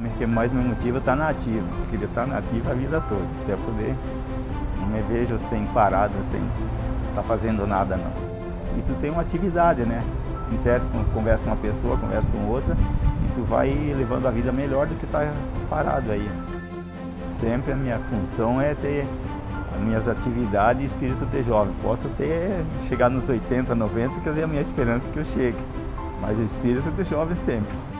O que mais me motiva é tá estar na ativa. Eu queria tá estar na ativa a vida toda, até poder. Não me vejo sem parada, sem estar fazendo nada não. E tu tem uma atividade, né? Interno, conversa com uma pessoa, conversa com outra, e tu vai levando a vida melhor do que estar parado aí. Sempre a minha função é ter as minhas atividades e espírito de jovem. Posso até chegar nos 80, 90, que é a minha esperança que eu chegue. Mas o espírito de jovem sempre.